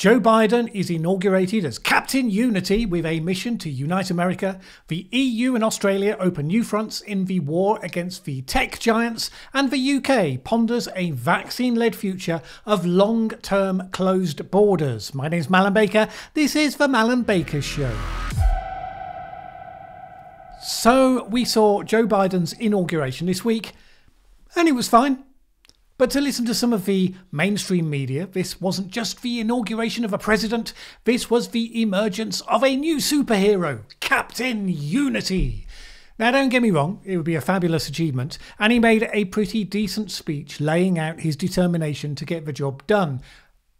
Joe Biden is inaugurated as Captain Unity with a mission to unite America. The EU and Australia open new fronts in the war against the tech giants, and the UK ponders a vaccine led future of long term closed borders. My name is Mallen Baker. This is the Mallen Baker Show. So, we saw Joe Biden's inauguration this week, and it was fine. But to listen to some of the mainstream media, this wasn't just the inauguration of a president, this was the emergence of a new superhero, Captain Unity. Now, don't get me wrong, it would be a fabulous achievement, and he made a pretty decent speech laying out his determination to get the job done.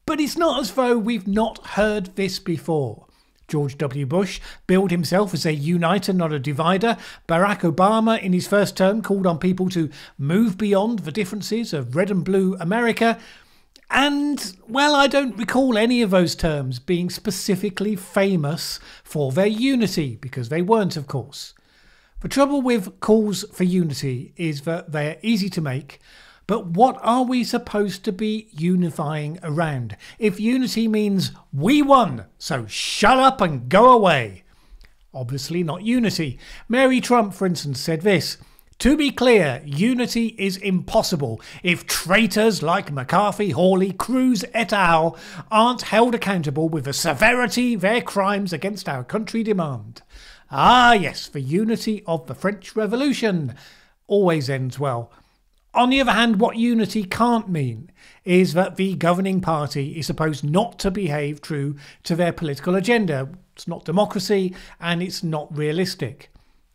But it's not as though we've not heard this before. George W. Bush billed himself as a uniter, not a divider. Barack Obama, in his first term, called on people to move beyond the differences of red and blue America. And, well, I don't recall any of those terms being specifically famous for their unity, because they weren't, of course. The trouble with calls for unity is that they're easy to make but what are we supposed to be unifying around? If unity means we won, so shut up and go away. Obviously, not unity. Mary Trump, for instance, said this. To be clear, unity is impossible if traitors like McCarthy, Hawley, Cruz et al. aren't held accountable with the severity their crimes against our country demand. Ah, yes, the unity of the French Revolution always ends well. On the other hand, what unity can't mean is that the governing party is supposed not to behave true to their political agenda. It's not democracy and it's not realistic.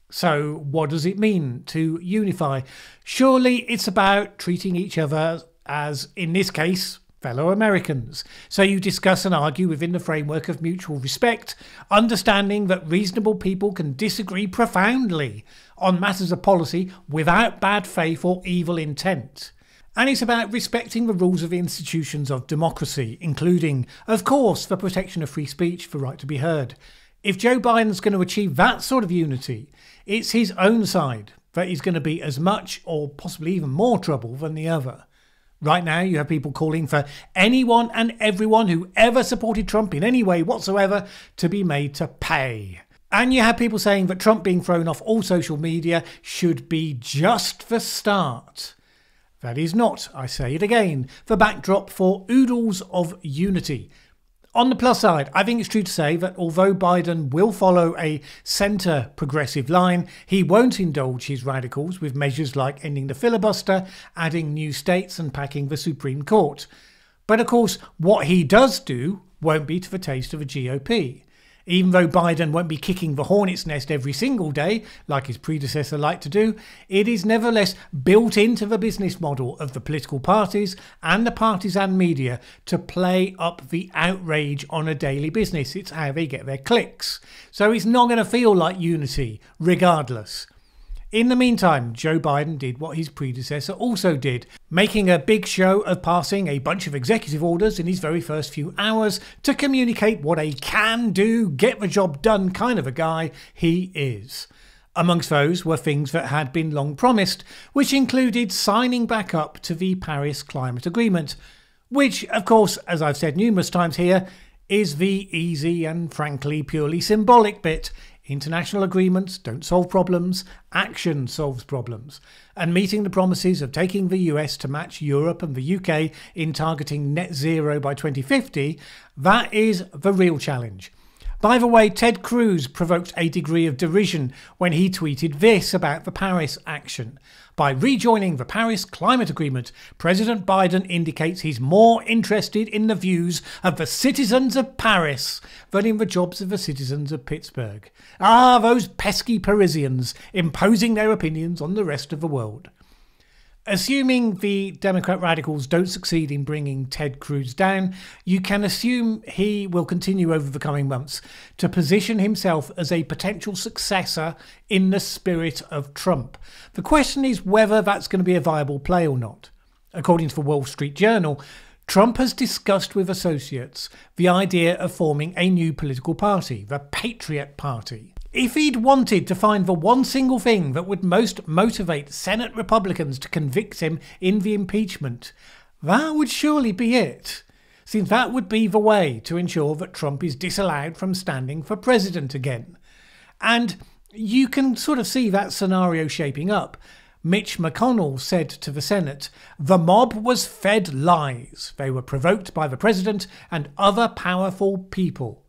So, what does it mean to unify? Surely it's about treating each other as, in this case, fellow Americans. So you discuss and argue within the framework of mutual respect, understanding that reasonable people can disagree profoundly on matters of policy without bad faith or evil intent. And it's about respecting the rules of the institutions of democracy, including, of course, the protection of free speech, the right to be heard. If Joe Biden's going to achieve that sort of unity, it's his own side that is going to be as much or possibly even more trouble than the other. Right now, you have people calling for anyone and everyone who ever supported Trump in any way whatsoever to be made to pay. And you have people saying that Trump being thrown off all social media should be just the start. That is not, I say it again, the backdrop for oodles of unity. On the plus side, I think it's true to say that although Biden will follow a centre progressive line, he won't indulge his radicals with measures like ending the filibuster, adding new states, and packing the Supreme Court. But of course, what he does do won't be to the taste of the GOP. Even though Biden won't be kicking the hornet's nest every single day, like his predecessor liked to do, it is nevertheless built into the business model of the political parties and the partisan media to play up the outrage on a daily business. It's how they get their clicks. So it's not going to feel like unity, regardless. In the meantime, Joe Biden did what his predecessor also did, making a big show of passing a bunch of executive orders in his very first few hours to communicate what a can do, get the job done kind of a guy he is. Amongst those were things that had been long promised, which included signing back up to the Paris Climate Agreement, which, of course, as I've said numerous times here, is the easy and frankly purely symbolic bit. International agreements don't solve problems, action solves problems. And meeting the promises of taking the US to match Europe and the UK in targeting net zero by 2050, that is the real challenge. By the way, Ted Cruz provoked a degree of derision when he tweeted this about the Paris action. By rejoining the Paris Climate Agreement, President Biden indicates he's more interested in the views of the citizens of Paris than in the jobs of the citizens of Pittsburgh. Ah, those pesky Parisians imposing their opinions on the rest of the world. Assuming the Democrat radicals don't succeed in bringing Ted Cruz down, you can assume he will continue over the coming months to position himself as a potential successor in the spirit of Trump. The question is whether that's going to be a viable play or not. According to the Wall Street Journal, Trump has discussed with associates the idea of forming a new political party, the Patriot Party. If he'd wanted to find the one single thing that would most motivate Senate Republicans to convict him in the impeachment, that would surely be it. since that would be the way to ensure that Trump is disallowed from standing for president again. And you can sort of see that scenario shaping up. Mitch McConnell said to the Senate, The mob was fed lies. They were provoked by the president and other powerful people.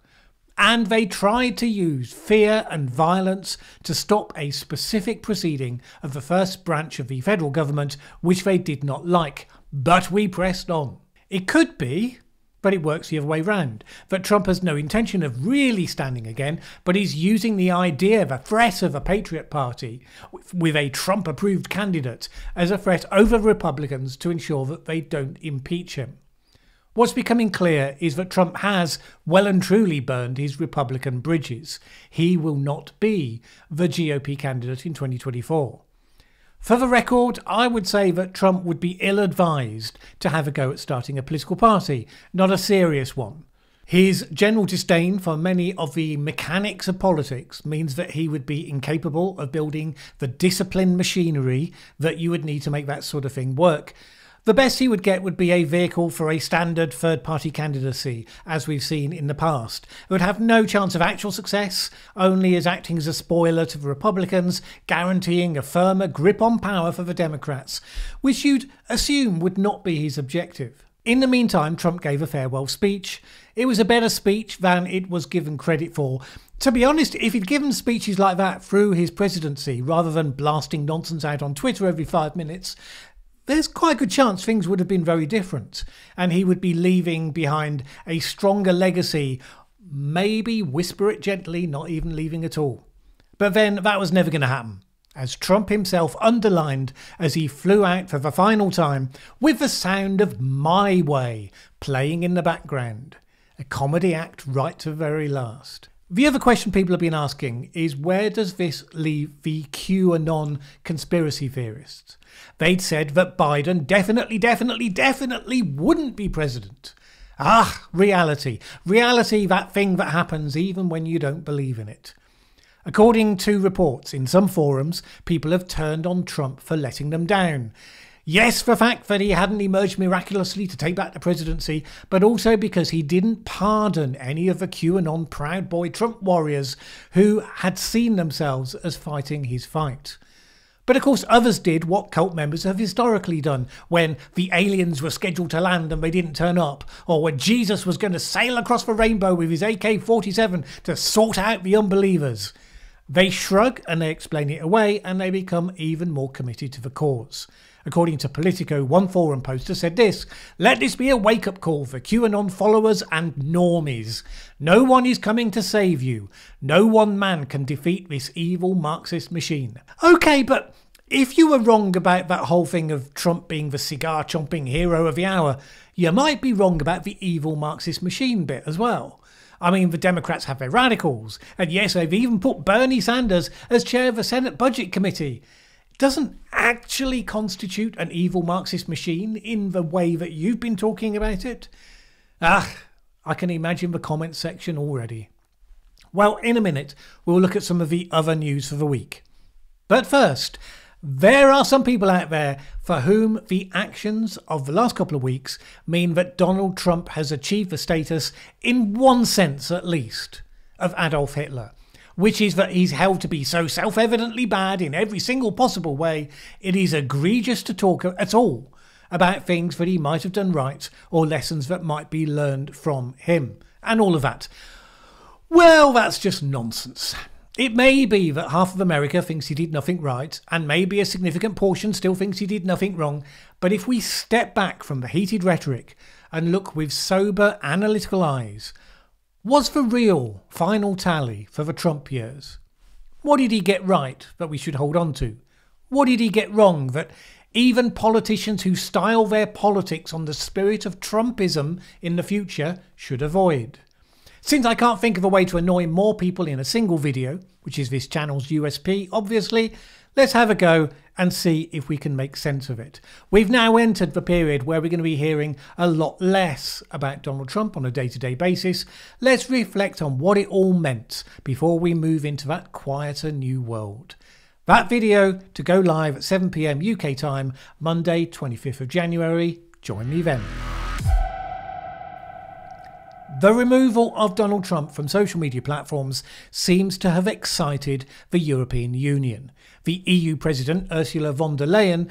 And they tried to use fear and violence to stop a specific proceeding of the first branch of the federal government, which they did not like. But we pressed on. It could be but it works the other way round. That Trump has no intention of really standing again, but he's using the idea of a threat of a Patriot Party with a Trump approved candidate as a threat over Republicans to ensure that they don't impeach him. What's becoming clear is that Trump has well and truly burned his Republican bridges. He will not be the GOP candidate in 2024. For the record, I would say that Trump would be ill advised to have a go at starting a political party, not a serious one. His general disdain for many of the mechanics of politics means that he would be incapable of building the disciplined machinery that you would need to make that sort of thing work. The best he would get would be a vehicle for a standard third party candidacy, as we've seen in the past. It would have no chance of actual success, only as acting as a spoiler to the Republicans, guaranteeing a firmer grip on power for the Democrats, which you'd assume would not be his objective. In the meantime, Trump gave a farewell speech. It was a better speech than it was given credit for. To be honest, if he'd given speeches like that through his presidency rather than blasting nonsense out on Twitter every five minutes, there's quite a good chance things would have been very different, and he would be leaving behind a stronger legacy, maybe whisper it gently, not even leaving at all. But then that was never going to happen, as Trump himself underlined as he flew out for the final time with the sound of My Way playing in the background. A comedy act right to the very last. The other question people have been asking is where does this leave the QAnon conspiracy theorists? They'd said that Biden definitely, definitely, definitely wouldn't be president. Ah, reality. Reality, that thing that happens even when you don't believe in it. According to reports in some forums, people have turned on Trump for letting them down. Yes, the fact that he hadn't emerged miraculously to take back the presidency, but also because he didn't pardon any of the QAnon Proud Boy Trump warriors who had seen themselves as fighting his fight. But of course, others did what cult members have historically done when the aliens were scheduled to land and they didn't turn up, or when Jesus was going to sail across the rainbow with his AK 47 to sort out the unbelievers. They shrug and they explain it away and they become even more committed to the cause. According to Politico, one forum poster said this Let this be a wake up call for QAnon followers and normies. No one is coming to save you. No one man can defeat this evil Marxist machine. Okay, but if you were wrong about that whole thing of Trump being the cigar chomping hero of the hour, you might be wrong about the evil Marxist machine bit as well. I mean, the Democrats have their radicals, and yes, they've even put Bernie Sanders as chair of the Senate Budget Committee doesn't actually constitute an evil Marxist machine in the way that you've been talking about it? Ah, I can imagine the comment section already. Well, in a minute, we'll look at some of the other news for the week. But first, there are some people out there for whom the actions of the last couple of weeks mean that Donald Trump has achieved the status, in one sense at least, of Adolf Hitler which is that he's held to be so self evidently bad in every single possible way, it is egregious to talk at all about things that he might have done right or lessons that might be learned from him, and all of that. Well, that's just nonsense. It may be that half of America thinks he did nothing right, and maybe a significant portion still thinks he did nothing wrong, but if we step back from the heated rhetoric and look with sober, analytical eyes, was the real final tally for the Trump years? What did he get right that we should hold on to? What did he get wrong that even politicians who style their politics on the spirit of Trumpism in the future should avoid? Since I can't think of a way to annoy more people in a single video, which is this channel's USP, obviously, Let's have a go and see if we can make sense of it. We've now entered the period where we're going to be hearing a lot less about Donald Trump on a day to day basis. Let's reflect on what it all meant before we move into that quieter new world. That video to go live at 7pm UK time, Monday, 25th of January. Join me then. The removal of Donald Trump from social media platforms seems to have excited the European Union. The EU President, Ursula von der Leyen,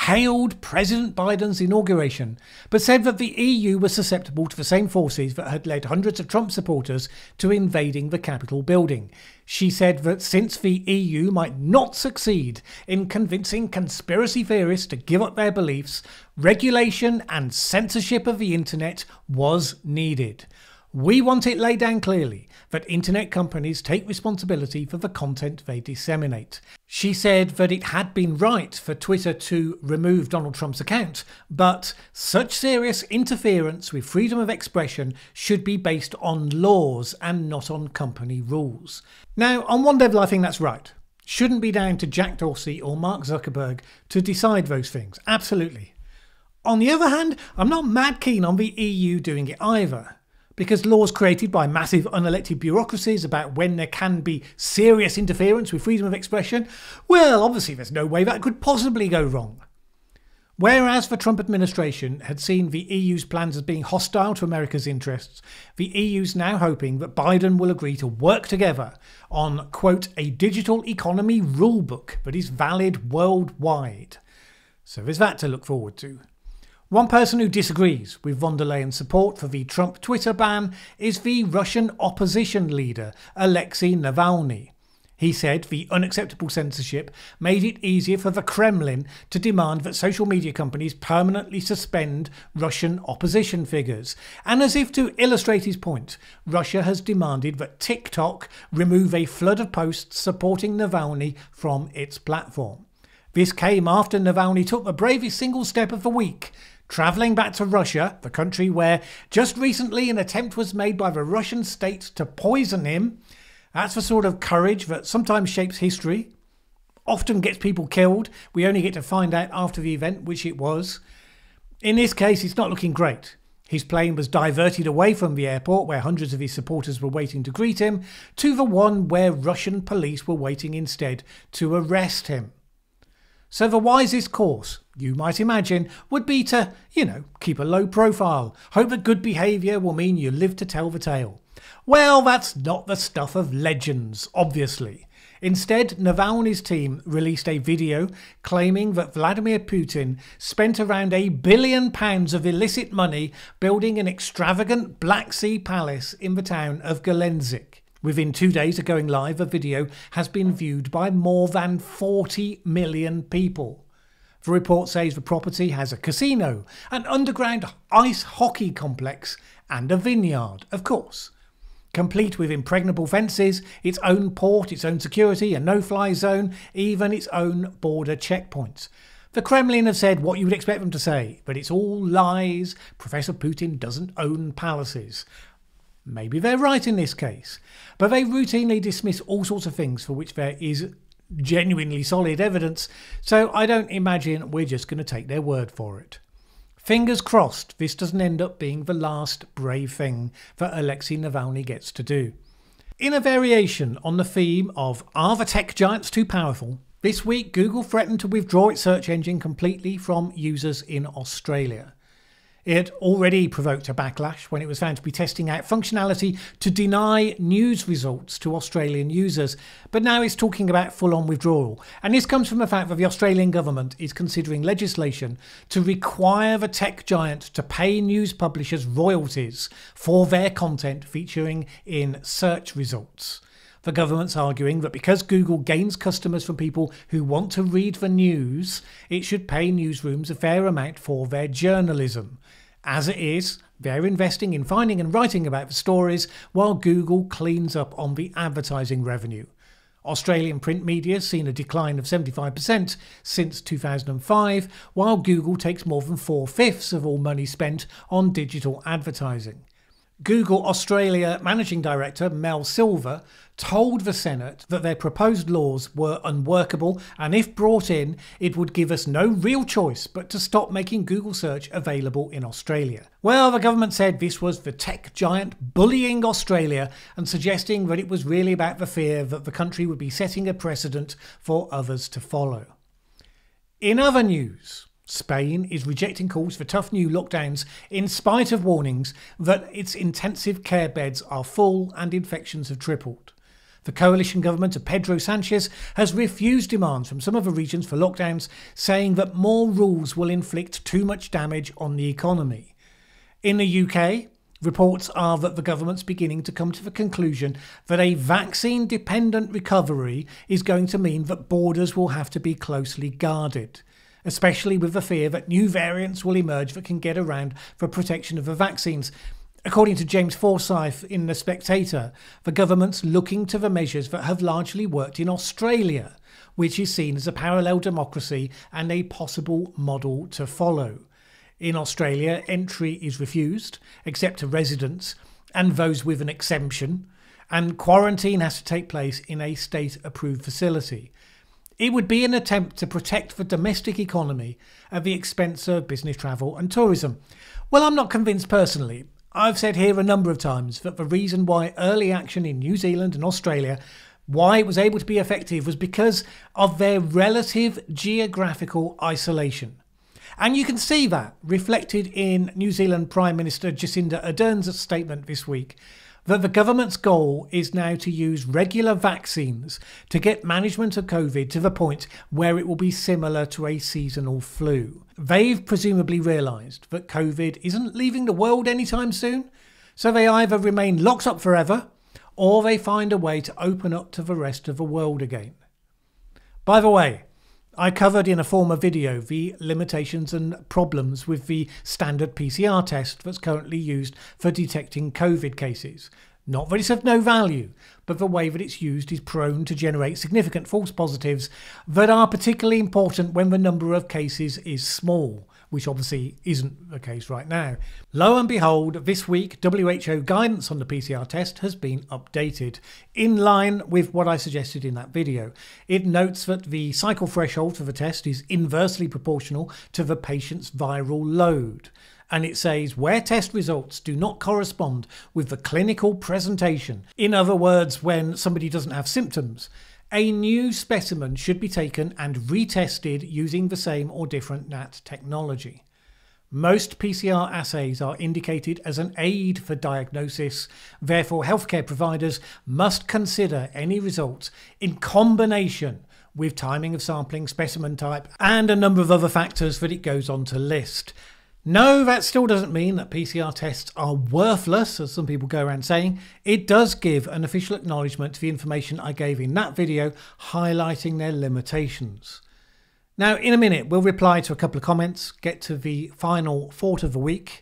hailed President Biden's inauguration, but said that the EU was susceptible to the same forces that had led hundreds of Trump supporters to invading the Capitol building. She said that since the EU might not succeed in convincing conspiracy theorists to give up their beliefs, regulation and censorship of the internet was needed. We want it laid down clearly that internet companies take responsibility for the content they disseminate. She said that it had been right for Twitter to remove Donald Trump's account, but such serious interference with freedom of expression should be based on laws and not on company rules. Now, on one level, I think that's right. Shouldn't be down to Jack Dorsey or Mark Zuckerberg to decide those things. Absolutely. On the other hand, I'm not mad keen on the EU doing it either because laws created by massive unelected bureaucracies about when there can be serious interference with freedom of expression, well, obviously there's no way that could possibly go wrong. Whereas the Trump administration had seen the EU's plans as being hostile to America's interests, the EU's now hoping that Biden will agree to work together on, quote, a digital economy rulebook that is valid worldwide. So there's that to look forward to. One person who disagrees with von der Leyen's support for the Trump Twitter ban is the Russian opposition leader, Alexei Navalny. He said the unacceptable censorship made it easier for the Kremlin to demand that social media companies permanently suspend Russian opposition figures. And as if to illustrate his point, Russia has demanded that TikTok remove a flood of posts supporting Navalny from its platform. This came after Navalny took the bravest single step of the week travelling back to Russia, the country where just recently an attempt was made by the Russian state to poison him. That's the sort of courage that sometimes shapes history, often gets people killed. We only get to find out after the event which it was. In this case, it's not looking great. His plane was diverted away from the airport, where hundreds of his supporters were waiting to greet him, to the one where Russian police were waiting instead to arrest him. So the wisest course, you might imagine, would be to, you know, keep a low profile, hope that good behaviour will mean you live to tell the tale. Well, that's not the stuff of legends, obviously. Instead, Navalny's team released a video claiming that Vladimir Putin spent around a billion pounds of illicit money building an extravagant Black Sea palace in the town of Gelendzhik. Within two days of going live, a video has been viewed by more than 40 million people. The report says the property has a casino, an underground ice hockey complex, and a vineyard, of course. Complete with impregnable fences, its own port, its own security, a no fly zone, even its own border checkpoints. The Kremlin have said what you would expect them to say, but it's all lies. Professor Putin doesn't own palaces. Maybe they're right in this case, but they routinely dismiss all sorts of things for which there is genuinely solid evidence, so I don't imagine we're just going to take their word for it. Fingers crossed this doesn't end up being the last brave thing that Alexei Navalny gets to do. In a variation on the theme of Are the tech giants too powerful? This week Google threatened to withdraw its search engine completely from users in Australia. It already provoked a backlash when it was found to be testing out functionality to deny news results to Australian users, but now it's talking about full on withdrawal. And this comes from the fact that the Australian government is considering legislation to require the tech giant to pay news publishers royalties for their content featuring in search results. The government's arguing that because Google gains customers from people who want to read the news, it should pay newsrooms a fair amount for their journalism. As it is, they're investing in finding and writing about the stories while Google cleans up on the advertising revenue. Australian print media has seen a decline of 75% since 2005, while Google takes more than four fifths of all money spent on digital advertising. Google Australia Managing Director Mel Silva told the Senate that their proposed laws were unworkable and if brought in, it would give us no real choice but to stop making Google search available in Australia. Well, the government said this was the tech giant bullying Australia and suggesting that it was really about the fear that the country would be setting a precedent for others to follow. In other news, Spain is rejecting calls for tough new lockdowns in spite of warnings that its intensive care beds are full and infections have tripled. The coalition government of Pedro Sanchez has refused demands from some of the regions for lockdowns, saying that more rules will inflict too much damage on the economy. In the UK, reports are that the government's beginning to come to the conclusion that a vaccine dependent recovery is going to mean that borders will have to be closely guarded especially with the fear that new variants will emerge that can get around the protection of the vaccines. According to James Forsyth in The Spectator, the government's looking to the measures that have largely worked in Australia, which is seen as a parallel democracy and a possible model to follow. In Australia, entry is refused, except to residents and those with an exemption, and quarantine has to take place in a state approved facility. It would be an attempt to protect the domestic economy at the expense of business travel and tourism. Well, I'm not convinced personally. I've said here a number of times that the reason why early action in New Zealand and Australia why it was able to be effective was because of their relative geographical isolation. And you can see that reflected in New Zealand Prime Minister Jacinda Ardern's statement this week that the government's goal is now to use regular vaccines to get management of COVID to the point where it will be similar to a seasonal flu. They've presumably realised that COVID isn't leaving the world anytime soon, so they either remain locked up forever or they find a way to open up to the rest of the world again. By the way, I covered in a former video the limitations and problems with the standard PCR test that's currently used for detecting COVID cases. Not that it's of no value, but the way that it's used is prone to generate significant false positives that are particularly important when the number of cases is small, which obviously isn't the case right now. Lo and behold, this week WHO guidance on the PCR test has been updated, in line with what I suggested in that video. It notes that the cycle threshold for the test is inversely proportional to the patient's viral load and it says where test results do not correspond with the clinical presentation. In other words, when somebody doesn't have symptoms, a new specimen should be taken and retested using the same or different NAT technology. Most PCR assays are indicated as an aid for diagnosis, therefore, healthcare providers must consider any results in combination with timing of sampling, specimen type, and a number of other factors that it goes on to list. No, that still doesn't mean that PCR tests are worthless, as some people go around saying. It does give an official acknowledgement to the information I gave in that video, highlighting their limitations. Now, in a minute, we'll reply to a couple of comments, get to the final thought of the week.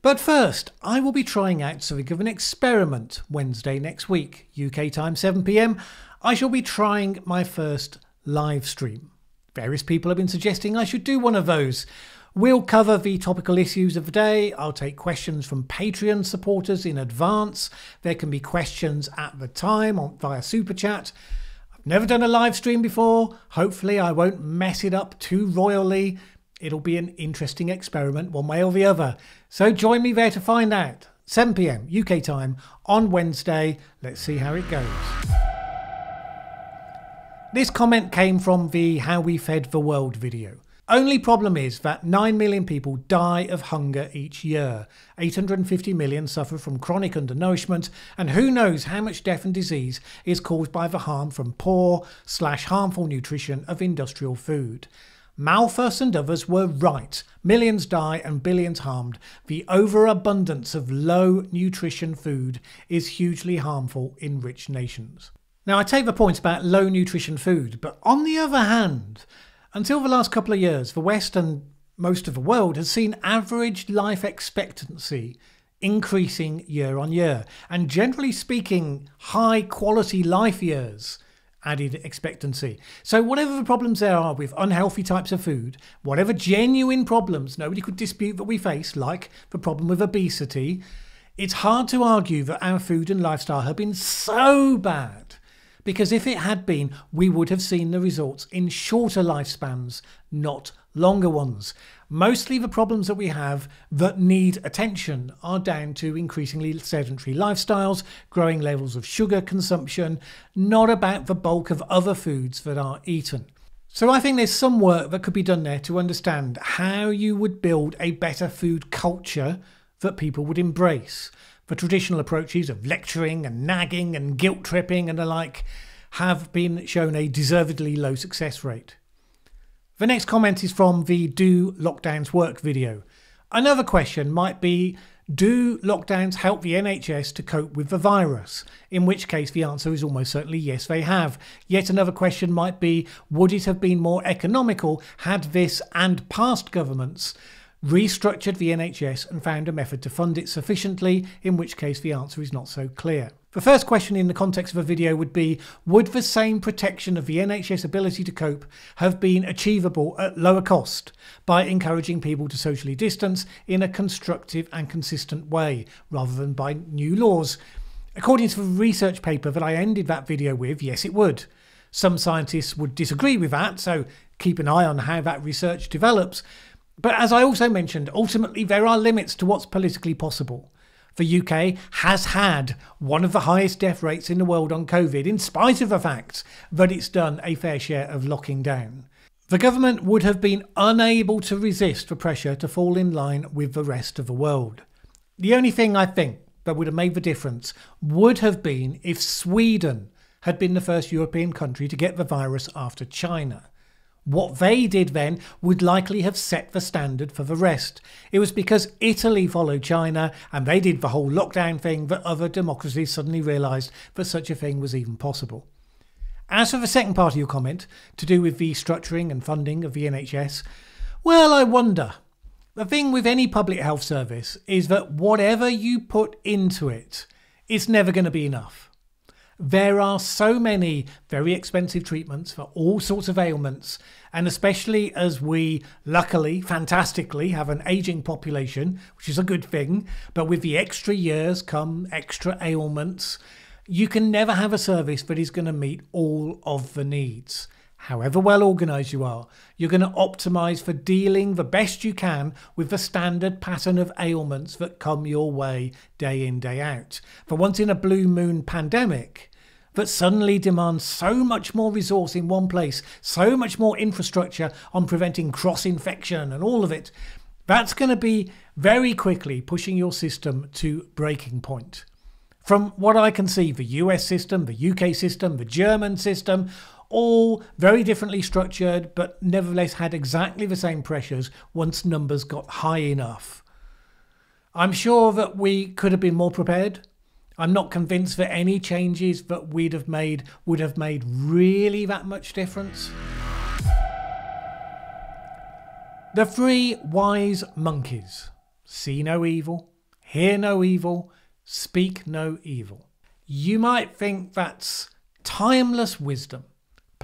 But first, I will be trying out something of an experiment Wednesday next week, UK time 7pm. I shall be trying my first live stream. Various people have been suggesting I should do one of those. We'll cover the topical issues of the day. I'll take questions from Patreon supporters in advance. There can be questions at the time on, via Super Chat. I've never done a live stream before. Hopefully, I won't mess it up too royally. It'll be an interesting experiment, one way or the other. So join me there to find out. 7 pm UK time on Wednesday. Let's see how it goes. This comment came from the How We Fed the World video. Only problem is that 9 million people die of hunger each year. 850 million suffer from chronic undernourishment, and who knows how much death and disease is caused by the harm from poor slash harmful nutrition of industrial food. Malthus and others were right. Millions die and billions harmed. The overabundance of low nutrition food is hugely harmful in rich nations. Now, I take the point about low nutrition food, but on the other hand, until the last couple of years, the West and most of the world has seen average life expectancy increasing year on year. And generally speaking, high quality life years added expectancy. So, whatever the problems there are with unhealthy types of food, whatever genuine problems nobody could dispute that we face, like the problem with obesity, it's hard to argue that our food and lifestyle have been so bad because if it had been, we would have seen the results in shorter lifespans, not longer ones. Mostly the problems that we have that need attention are down to increasingly sedentary lifestyles, growing levels of sugar consumption, not about the bulk of other foods that are eaten. So I think there's some work that could be done there to understand how you would build a better food culture that people would embrace. The traditional approaches of lecturing and nagging and guilt tripping and the like have been shown a deservedly low success rate. The next comment is from the Do Lockdowns Work video. Another question might be do lockdowns help the NHS to cope with the virus? In which case, the answer is almost certainly yes, they have. Yet another question might be would it have been more economical had this and past governments restructured the NHS and found a method to fund it sufficiently? In which case, the answer is not so clear. The first question in the context of a video would be Would the same protection of the NHS ability to cope have been achievable at lower cost by encouraging people to socially distance in a constructive and consistent way rather than by new laws? According to the research paper that I ended that video with, yes, it would. Some scientists would disagree with that, so keep an eye on how that research develops. But as I also mentioned, ultimately there are limits to what's politically possible the UK has had one of the highest death rates in the world on COVID, in spite of the fact that it's done a fair share of locking down. The government would have been unable to resist the pressure to fall in line with the rest of the world. The only thing I think that would have made the difference would have been if Sweden had been the first European country to get the virus after China. What they did then would likely have set the standard for the rest. It was because Italy followed China and they did the whole lockdown thing that other democracies suddenly realised that such a thing was even possible. As for the second part of your comment, to do with the structuring and funding of the NHS, well, I wonder. The thing with any public health service is that whatever you put into it, it's never going to be enough. There are so many very expensive treatments for all sorts of ailments, and especially as we, luckily, fantastically, have an aging population, which is a good thing, but with the extra years come extra ailments. You can never have a service that is going to meet all of the needs. However well organised you are, you're going to optimise for dealing the best you can with the standard pattern of ailments that come your way day in, day out. For once in a blue moon pandemic, that suddenly demands so much more resource in one place, so much more infrastructure on preventing cross infection and all of it, that's going to be very quickly pushing your system to breaking point. From what I can see, the US system, the UK system, the German system, all very differently structured, but nevertheless had exactly the same pressures once numbers got high enough. I'm sure that we could have been more prepared. I'm not convinced that any changes that we'd have made would have made really that much difference. The three wise monkeys see no evil, hear no evil, speak no evil. You might think that's timeless wisdom.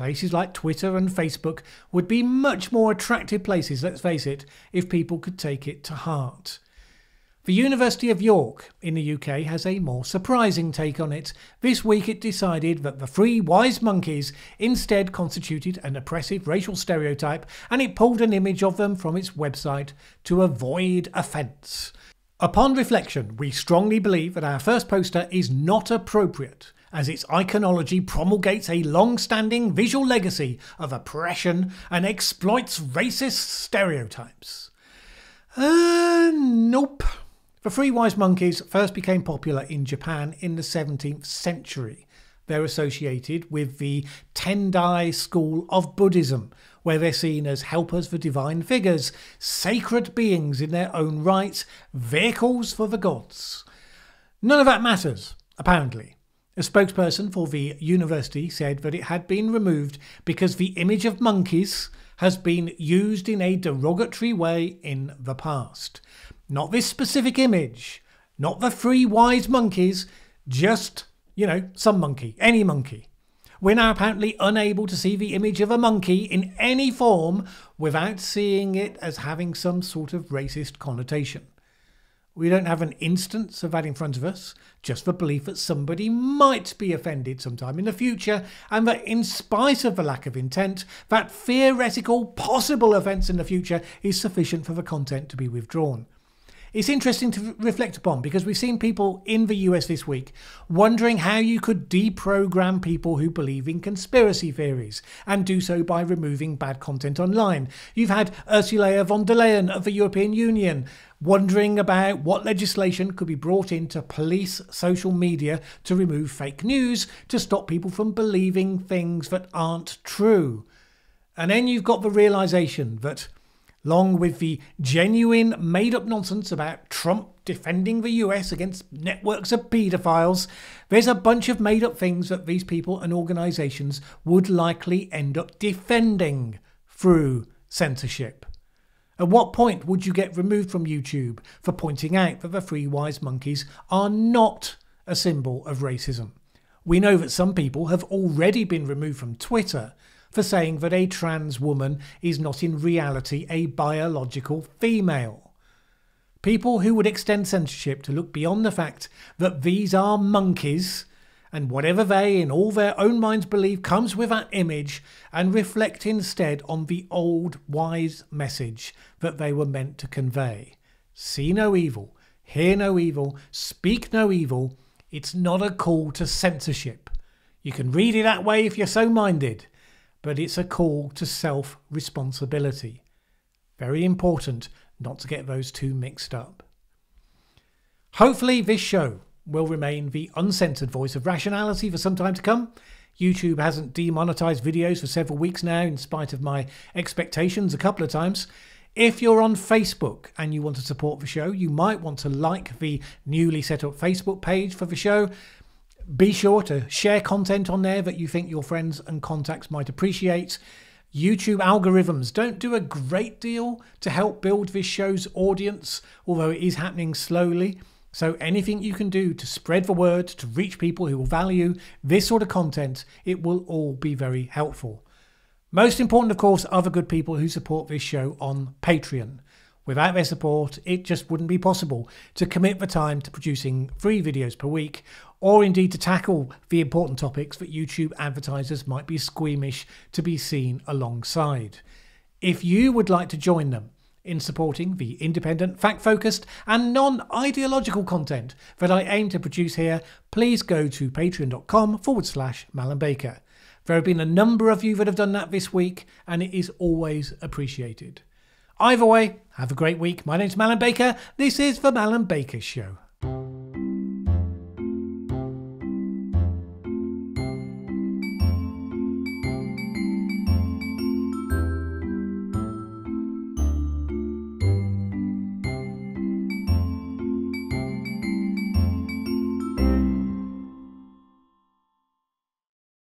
Places like Twitter and Facebook would be much more attractive places, let's face it, if people could take it to heart. The University of York in the UK has a more surprising take on it. This week it decided that the three wise monkeys instead constituted an oppressive racial stereotype and it pulled an image of them from its website to avoid offence. Upon reflection, we strongly believe that our first poster is not appropriate as its iconology promulgates a long standing visual legacy of oppression and exploits racist stereotypes. Uh, nope. The Three Wise Monkeys first became popular in Japan in the 17th century. They're associated with the Tendai school of Buddhism, where they're seen as helpers for divine figures, sacred beings in their own right, vehicles for the gods. None of that matters, apparently. A spokesperson for the university said that it had been removed because the image of monkeys has been used in a derogatory way in the past. Not this specific image, not the three wise monkeys, just, you know, some monkey, any monkey. We're now apparently unable to see the image of a monkey in any form without seeing it as having some sort of racist connotation. We don't have an instance of that in front of us, just the belief that somebody might be offended sometime in the future, and that in spite of the lack of intent, that theoretical possible offence in the future is sufficient for the content to be withdrawn. it's interesting to reflect upon because we've seen people in the US this week wondering how you could deprogram people who believe in conspiracy theories and do so by removing bad content online. You've had Ursula von der Leyen of the European Union wondering about what legislation could be brought in to police social media to remove fake news to stop people from believing things that aren't true. And then you've got the realization that along with the genuine made up nonsense about Trump defending the US against networks of paedophiles, there's a bunch of made up things that these people and organisations would likely end up defending through censorship. At what point would you get removed from YouTube for pointing out that the three wise monkeys are not a symbol of racism? We know that some people have already been removed from Twitter for saying that a trans woman is not in reality a biological female. People who would extend censorship to look beyond the fact that these are monkeys and whatever they in all their own minds believe comes with that image and reflect instead on the old wise message that they were meant to convey. See no evil, hear no evil, speak no evil. It's not a call to censorship. You can read it that way if you're so minded but it's a call to self responsibility. Very important not to get those two mixed up. Hopefully, this show will remain the uncensored voice of rationality for some time to come. YouTube hasn't demonetized videos for several weeks now, in spite of my expectations a couple of times. If you're on Facebook and you want to support the show, you might want to like the newly set up Facebook page for the show. Be sure to share content on there that you think your friends and contacts might appreciate. YouTube algorithms don't do a great deal to help build this show's audience, although it is happening slowly. So, anything you can do to spread the word, to reach people who will value this sort of content, it will all be very helpful. Most important, of course, are the good people who support this show on Patreon. Without their support, it just wouldn't be possible to commit the time to producing three videos per week, or indeed to tackle the important topics that YouTube advertisers might be squeamish to be seen alongside. If you would like to join them in supporting the independent, fact focused, and non ideological content that I aim to produce here, please go to patreon.com forward slash Mallen Baker. There have been a number of you that have done that this week, and it is always appreciated. Either way, have a great week. My name's Mallen Baker. This is The Mallen Baker Show.